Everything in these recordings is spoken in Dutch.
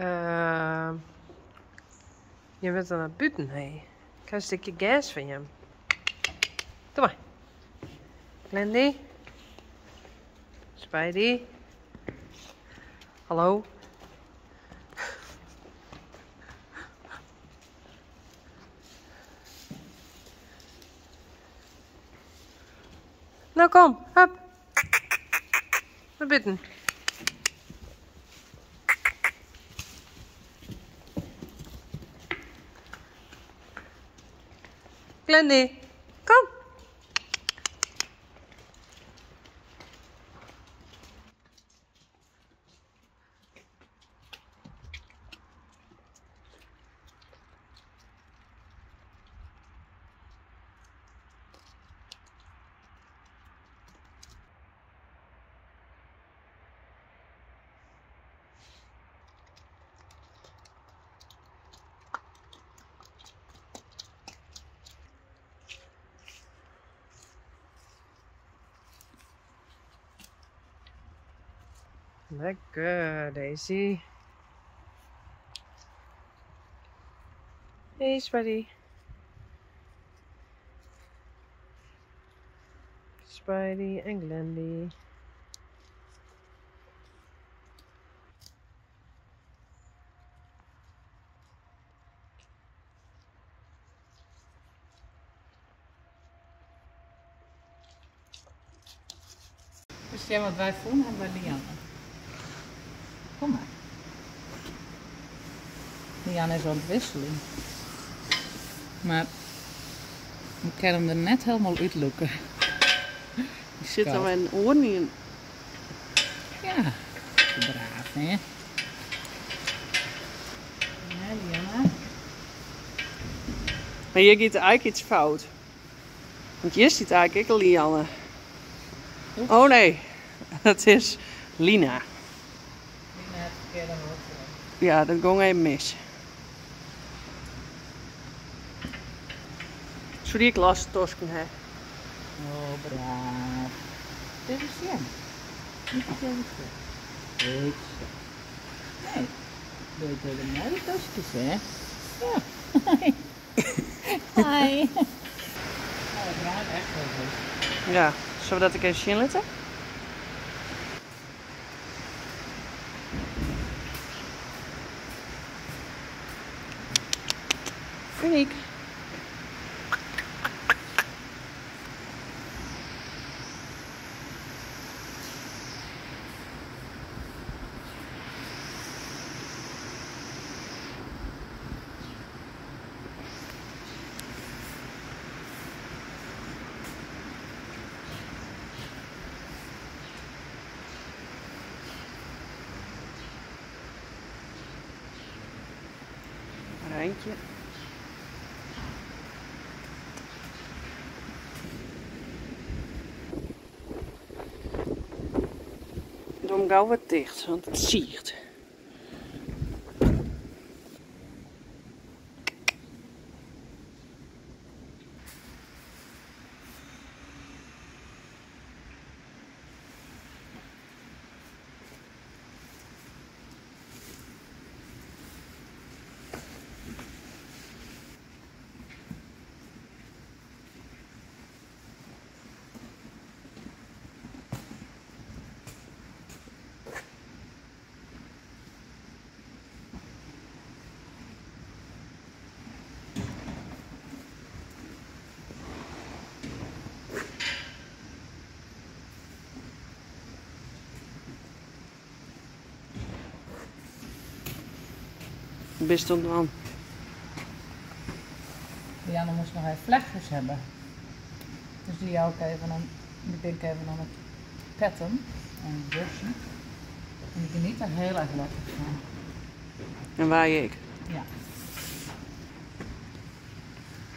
Uh, je bent aan het buiten, hé. Ik ga een stukje gas van je. Doe maar. Glendy. Spidey. Hallo. Nou kom, hup. Naar buiten. Glendy, kom. Lekker, Daisy. Hey, Spidey. Spidey en Glendy. Dus jij wat wij vonden hebben bij Lianne. Kom maar. Lianne is aan het wisselen. Maar ik kan hem er net helemaal uitlukken. Die zit er mijn oren in. Ja, braaf hè. Ja. Maar hier gaat eigenlijk iets fout. Want hier zit eigenlijk ik Lianne. Oh nee, het is Lina. Heeft verkeerde hoofd. Ja, dat ging even mis. Sorry, ik las het tosken, hè. Oh, braaf. Dit is Jan. Niet dat jij het zegt. Goed zo. Nee. Doe je hele mooie tasjes, hè? Ja. Hi. Hi. Oh, echt wel goed. Ja, zullen we dat ik even zien laten? Uniek. Rijntje. Hem gauw wat dicht, want het ziet. Best aan. Lianne moest nog even vlechtjes hebben. Dus die jou ook even aan, die ben ik even aan het petten en brussen. En die geniet er heel erg lekker van. En waar ik? Ja.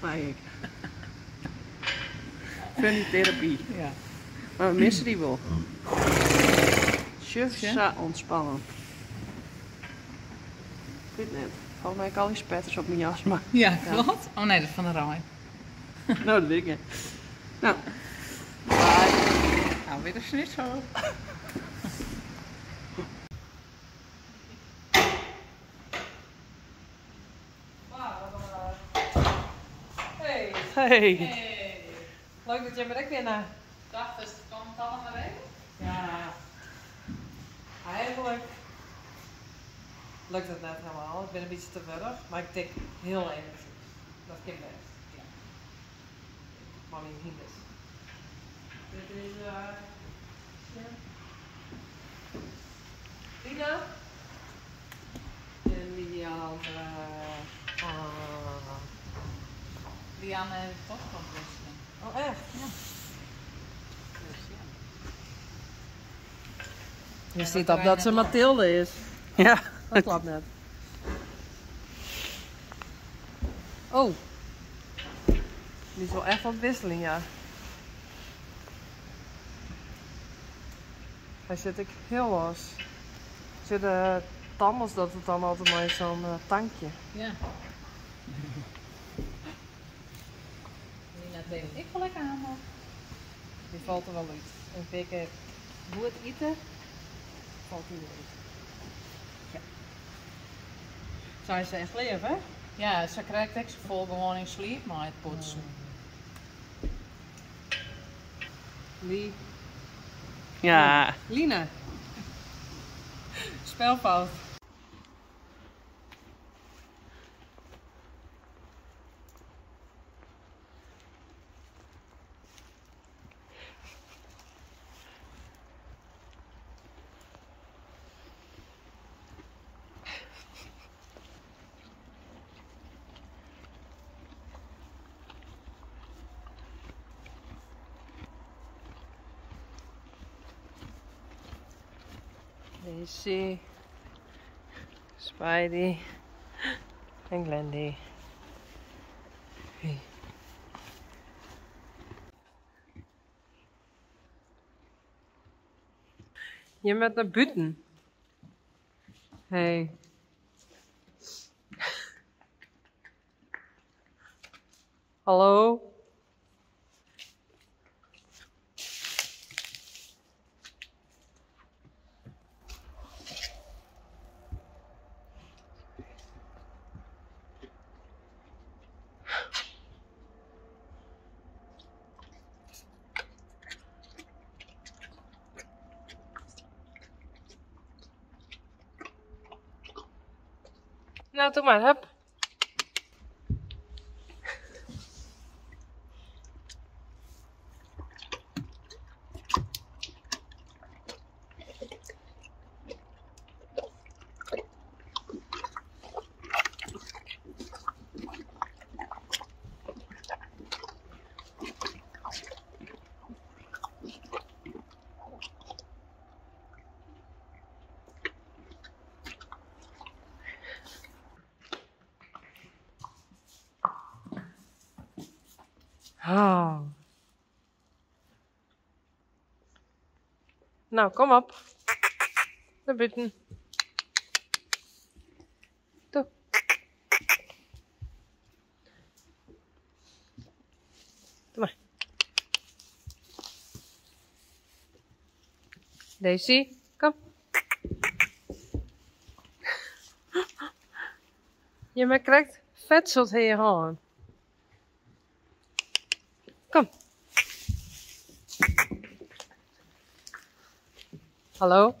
Waar ik? Funny-therapie. Ja. Maar we missen die wel. Ja? sa ontspannen. Ik Volgens mij heb ik al die spetters op mijn jas. Maar... Ja, klopt. Ja. Oh nee, dat is van de Rijn. nou, dat weet ik niet. Nou. Bye. Nou, weer een snitsel. Hey. Hey. hey. Leuk dat jij me ook weer naar. Dag, dus het kwam het allemaal regelen? Ja. Eigenlijk lukt het net helemaal. Ik ben een beetje te wurg, maar ik tik heel even. Dat kan best. Ja. Maar niet hinders. Dit is eh. ja. Lina. En die andere. ah. Lianne heeft toch van wisselen. Oh echt? Ja. Dus ja. Je Ja, ziet dat op dat ze Mathilde is. Ja. Dat klopt net. Oh. Die is wel echt wat wisseling, ja. Hij zit ik heel los. Zit de tandels dat het dan altijd maar zo'n eh, tankje. Ja. Deed ik wel lekker aan. hoor. Die valt er wel uit. En pikken hoe het eten, valt uit. Zou ze echt leven, hè? Ja, ze krijgt echt vol gewoon in sleep, maar het poetsen. Lie. Ja. Lina. Spelfout. Daisy, Spidey en Glendy. Hey. Je bent naar buiten. Hey. Hallo? Nou, doe maar, hup. Oh. Nou, kom op. Naar buiten. Toe. Doe maar. Daisy, kom. Je me krijgt vetseld in je. Hallo?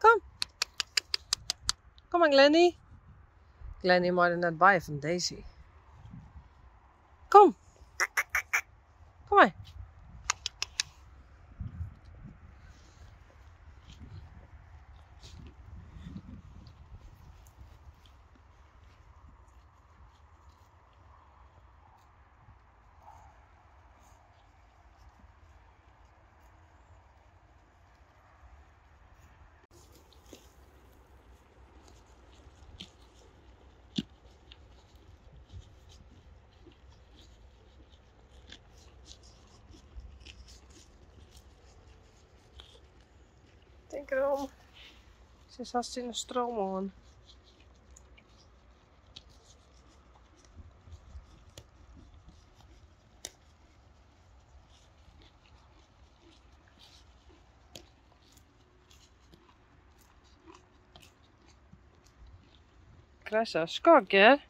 Kom. Kom maar, Glenny. Glenny moet er net bij van Daisy. Denk erom. Ze is vast in de stroom aan. Krasa, skok hè?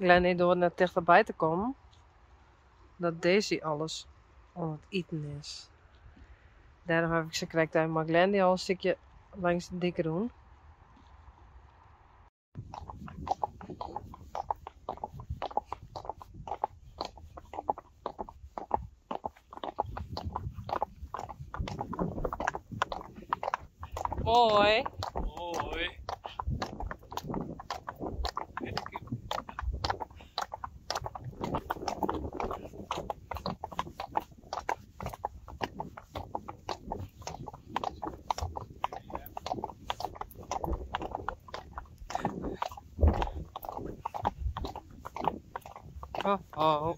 Glennie door naar dichterbij te komen. Dat Daisy alles aan het eten is. Daarom heb ik ze krijgt uit maar Glennie al een stukje langs de dikke doen. Mooi. Oh.